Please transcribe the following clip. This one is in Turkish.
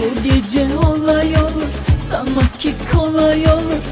Bu gece olay olur Sanma ki kolay olur.